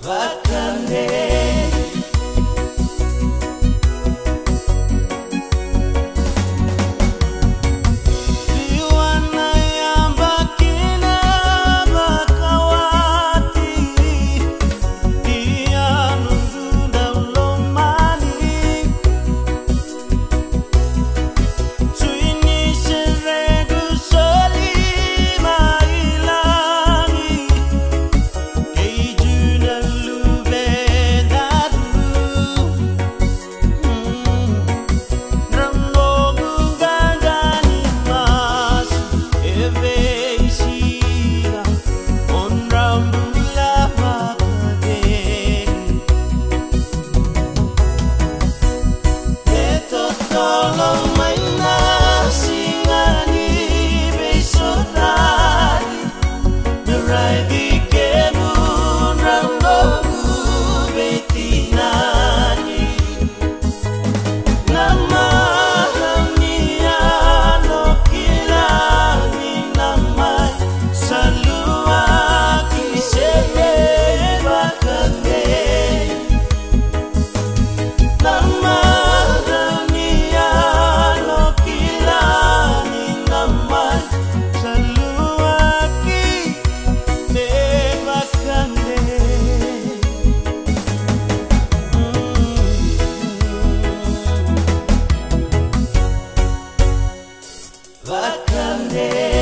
vacante. all of my someday.